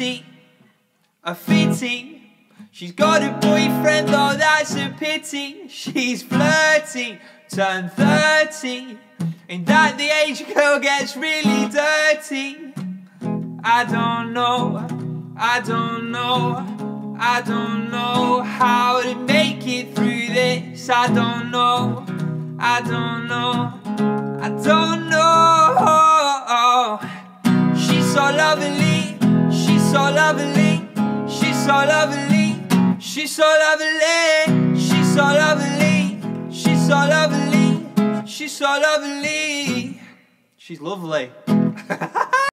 a fitty. She's got a boyfriend, though that's a pity. She's flirty, turned 30. Ain't that the age girl gets really dirty? I don't know, I don't know, I don't know how to make it through this. I don't know, I don't know, I don't know. She's so lovely, so lovely, she's so lovely, she's so lovely, she's so lovely, she's so lovely, she's so lovely. She's lovely.